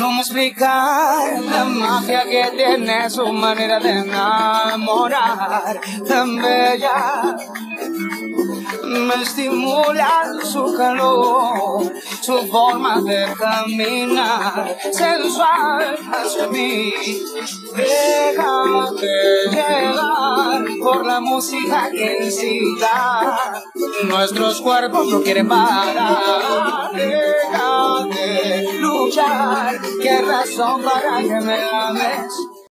¿Cómo explicar la magia que tiene su manera de enamorar tan bella? Me estimula su calor, su forma de caminar, sensual hacia mí. Déjate llevar por la música que incita. Nuestros cuerpos no quieren parar. Luchar, qué razón para que me ames